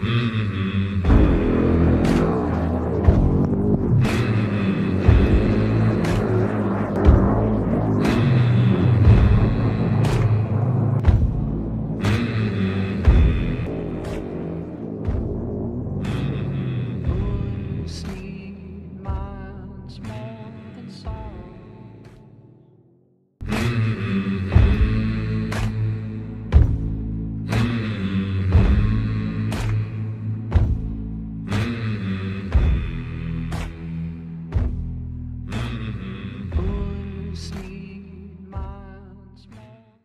Mm-hmm.